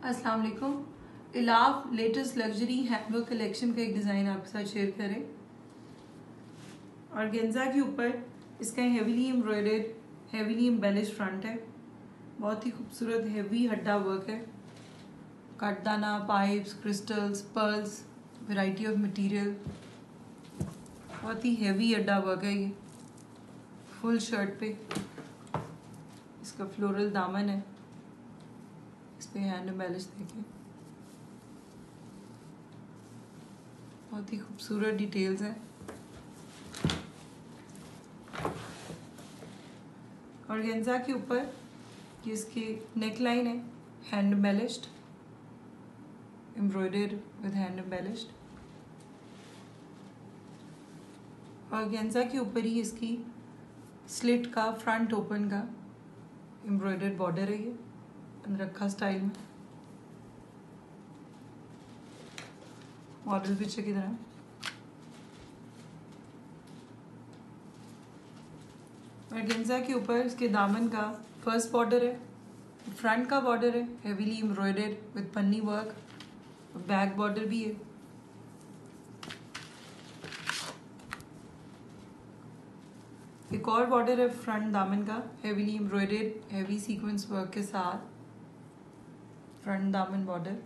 अस्सलाम वालेकुम Elaf latest luxury handwork collection का एक डिज़ाइन आपके साथ शेयर करें। और गेंजा के ऊपर इसका heavily embroidered heavily embellish front है। बहुत ही खूबसूरत हेवी हड्डा वर्क है। काटदाना pipes crystals pearls variety of material बहुत ही हेवी अड्डा वर्क है ये। फुल शर्ट पे। इसका फ्लोरल दामन है। पे हैंड बैलेंस देखिए बहुत ही खूबसूरत डिटेल्स हैं। और गेंजा के ऊपर ये इसकी नेक लाइन है hand embellished embroidered with hand embellished और गेंजा के ऊपर ही इसकी स्लिट का फ्रंट ओपन का एम्ब्रॉयडर्ड बॉर्डर है ये। रखा स्टाइल में। मॉडल पिक्चर की तरह। गेंजा के ऊपर इसके दामन का फ़र्स्ट बॉर्डर है फ्रंट का बॉर्डर है हेवीली एम्ब्रॉयडर्ड विद पन्नी वर्क बैक बॉर्डर भी है। एक और बॉर्डर है फ्रंट दामन का heavily embroidered heavy sequence work के साथ। फ्रंट दामन बॉर्डर